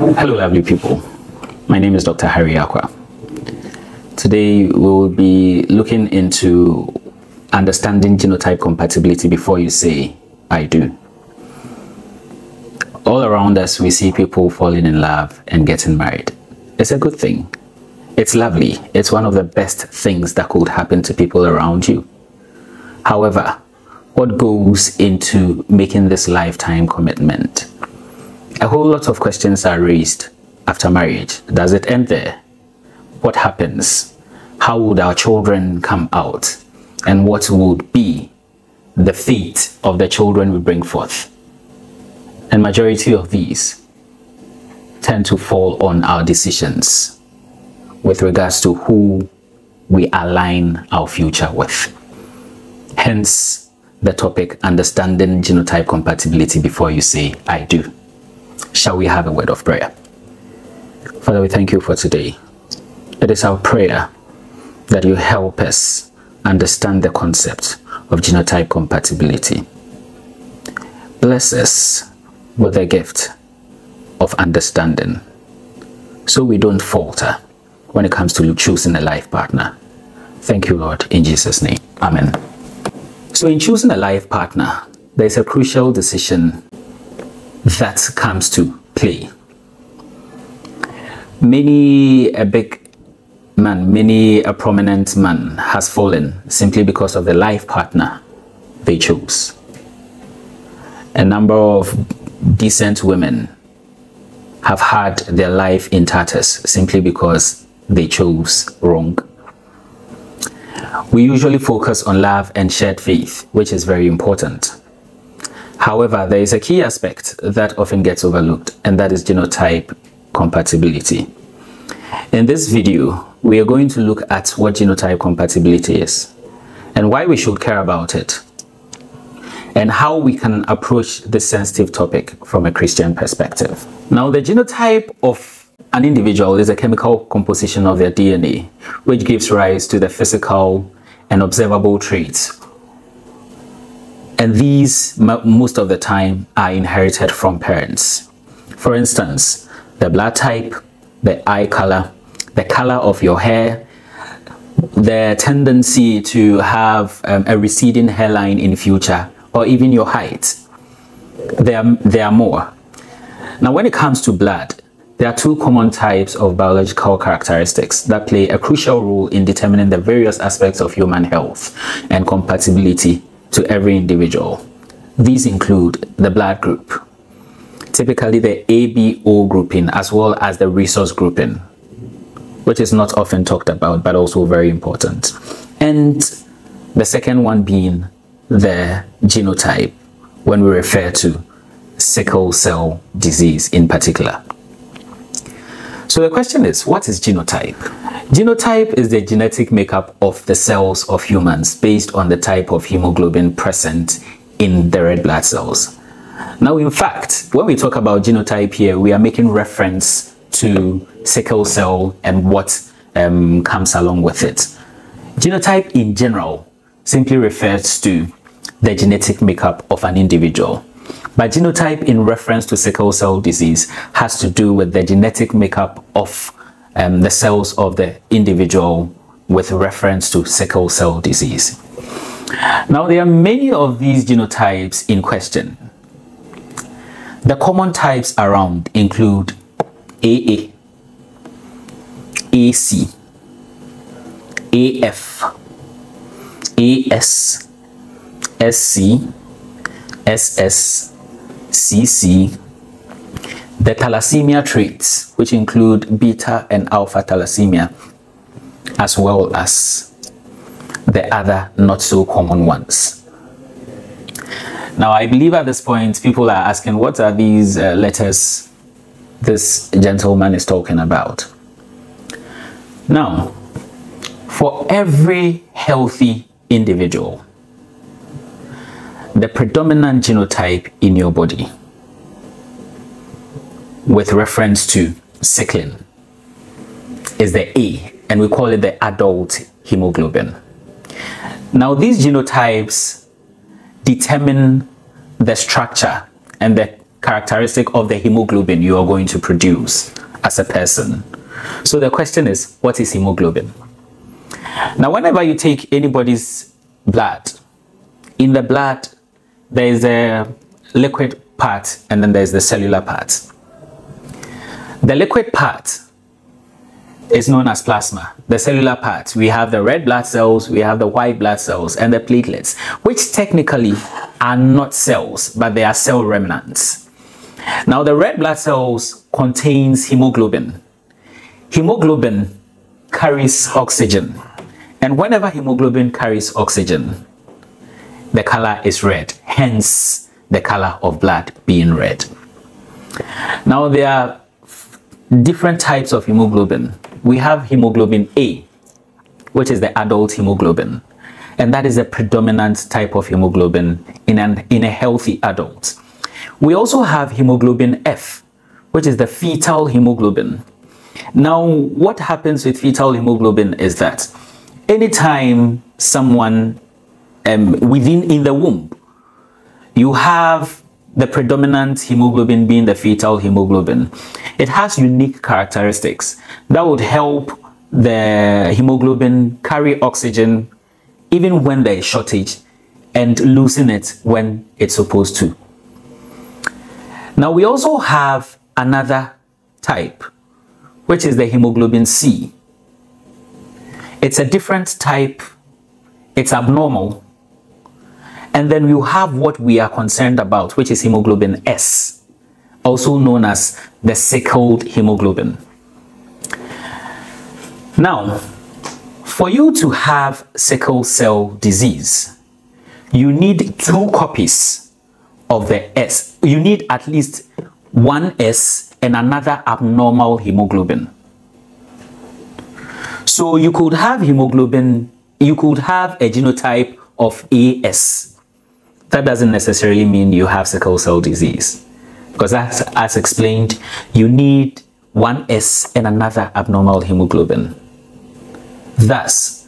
Hello, lovely people. My name is Dr. Harry Aqua. Today, we will be looking into understanding genotype compatibility before you say, I do. All around us, we see people falling in love and getting married. It's a good thing. It's lovely. It's one of the best things that could happen to people around you. However, what goes into making this lifetime commitment? A whole lot of questions are raised after marriage. Does it end there? What happens? How would our children come out? And what would be the fate of the children we bring forth? And majority of these tend to fall on our decisions with regards to who we align our future with. Hence, the topic understanding genotype compatibility before you say, I do. Shall we have a word of prayer? Father, we thank you for today. It is our prayer that you help us understand the concept of genotype compatibility. Bless us with the gift of understanding so we don't falter when it comes to choosing a life partner. Thank you, Lord, in Jesus' name. Amen. So, in choosing a life partner, there's a crucial decision that comes to play. Many a big man, many a prominent man has fallen simply because of the life partner they chose. A number of decent women have had their life in tatters simply because they chose wrong. We usually focus on love and shared faith, which is very important. However, there is a key aspect that often gets overlooked, and that is genotype compatibility. In this video, we are going to look at what genotype compatibility is and why we should care about it and how we can approach this sensitive topic from a Christian perspective. Now, the genotype of an individual is a chemical composition of their DNA, which gives rise to the physical and observable traits. And these, most of the time, are inherited from parents. For instance, the blood type, the eye color, the color of your hair, the tendency to have um, a receding hairline in future, or even your height. There, there are more. Now, when it comes to blood, there are two common types of biological characteristics that play a crucial role in determining the various aspects of human health and compatibility to every individual. These include the blood group, typically the ABO grouping, as well as the rhesus grouping, which is not often talked about but also very important. And the second one being the genotype, when we refer to sickle cell disease in particular. So the question is, what is genotype? Genotype is the genetic makeup of the cells of humans based on the type of hemoglobin present in the red blood cells. Now, in fact, when we talk about genotype here, we are making reference to sickle cell and what um, comes along with it. Genotype in general simply refers to the genetic makeup of an individual. But genotype in reference to sickle cell disease has to do with the genetic makeup of um, the cells of the individual with reference to sickle cell disease. Now, there are many of these genotypes in question. The common types around include AA, AC, AF, AS, SC, SS, CC, the thalassemia traits, which include beta and alpha thalassemia, as well as the other not so common ones. Now, I believe at this point, people are asking, what are these uh, letters this gentleman is talking about? Now, for every healthy individual, the predominant genotype in your body with reference to sickling is the A, and we call it the adult hemoglobin. Now, these genotypes determine the structure and the characteristic of the hemoglobin you are going to produce as a person. So the question is, what is hemoglobin? Now, whenever you take anybody's blood, in the blood, there is a liquid part and then there's the cellular part. The liquid part is known as plasma. The cellular part, we have the red blood cells, we have the white blood cells, and the platelets, which technically are not cells, but they are cell remnants. Now, the red blood cells contains hemoglobin. Hemoglobin carries oxygen. And whenever hemoglobin carries oxygen, the color is red, hence the color of blood being red. Now, there are different types of hemoglobin we have hemoglobin A, which is the adult hemoglobin. And that is a predominant type of hemoglobin in, an, in a healthy adult. We also have hemoglobin F, which is the fetal hemoglobin. Now, what happens with fetal hemoglobin is that anytime someone um, within in the womb, you have the predominant hemoglobin being the fetal hemoglobin. It has unique characteristics that would help the hemoglobin carry oxygen even when there is shortage and loosen it when it's supposed to. Now we also have another type, which is the hemoglobin C. It's a different type, it's abnormal, and then you have what we are concerned about, which is hemoglobin S, also known as the sickled hemoglobin. Now, for you to have sickle cell disease, you need two copies of the S. You need at least one S and another abnormal hemoglobin. So you could have hemoglobin, you could have a genotype of AS that doesn't necessarily mean you have sickle cell disease. Because as, as explained, you need one S and another abnormal hemoglobin. Thus,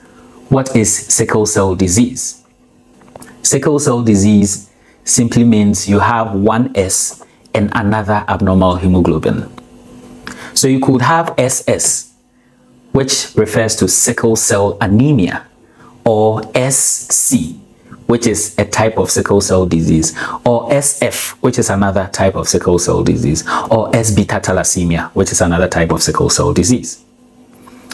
what is sickle cell disease? Sickle cell disease simply means you have one S and another abnormal hemoglobin. So you could have SS, which refers to sickle cell anemia, or SC, which is a type of sickle cell disease, or SF, which is another type of sickle cell disease, or S beta thalassemia, which is another type of sickle cell disease.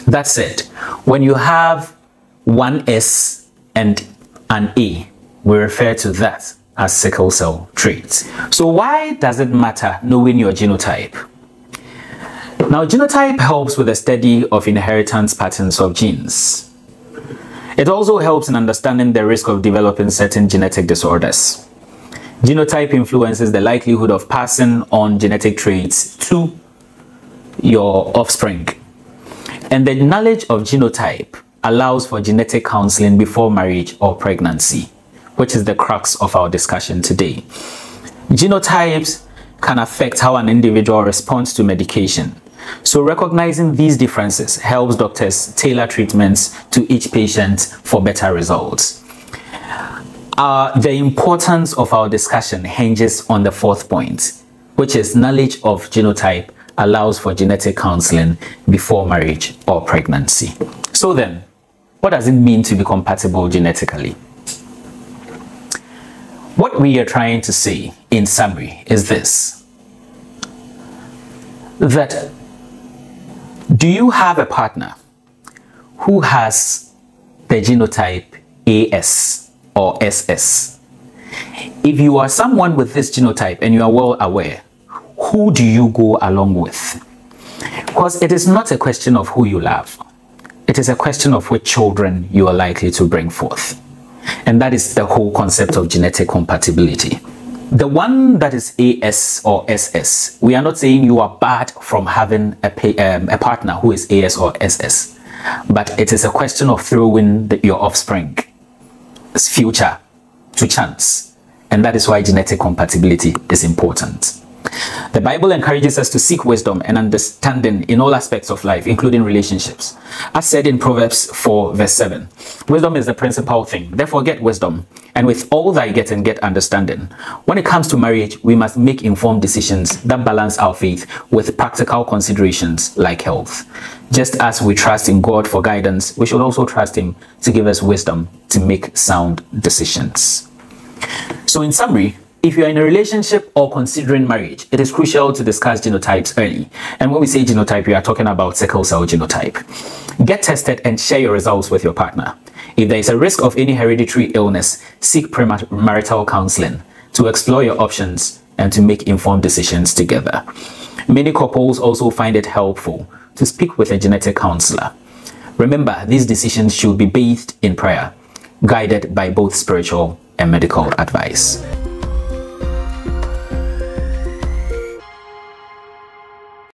That said, when you have one S and an A, we refer to that as sickle cell traits. So why does it matter knowing your genotype? Now, genotype helps with the study of inheritance patterns of genes. It also helps in understanding the risk of developing certain genetic disorders. Genotype influences the likelihood of passing on genetic traits to your offspring. And the knowledge of genotype allows for genetic counseling before marriage or pregnancy, which is the crux of our discussion today. Genotypes can affect how an individual responds to medication, so recognizing these differences helps doctors tailor treatments to each patient for better results. Uh, the importance of our discussion hinges on the fourth point, which is knowledge of genotype allows for genetic counseling before marriage or pregnancy. So then, what does it mean to be compatible genetically? What we are trying to say in summary is this, that do you have a partner who has the genotype AS or SS? If you are someone with this genotype and you are well aware, who do you go along with? Because it is not a question of who you love. It is a question of which children you are likely to bring forth. And that is the whole concept of genetic compatibility. The one that is AS or SS, we are not saying you are bad from having a, pay, um, a partner who is AS or SS, but it is a question of throwing the, your offspring's future to chance. And that is why genetic compatibility is important. The Bible encourages us to seek wisdom and understanding in all aspects of life, including relationships. As said in Proverbs 4 verse 7, wisdom is the principal thing. Therefore get wisdom, and with all thy getting, get understanding. When it comes to marriage, we must make informed decisions that balance our faith with practical considerations like health. Just as we trust in God for guidance, we should also trust Him to give us wisdom to make sound decisions. So in summary, if you're in a relationship or considering marriage, it is crucial to discuss genotypes early. And when we say genotype, we are talking about sickle cell genotype. Get tested and share your results with your partner. If there is a risk of any hereditary illness, seek premarital counseling to explore your options and to make informed decisions together. Many couples also find it helpful to speak with a genetic counselor. Remember, these decisions should be bathed in prayer, guided by both spiritual and medical advice.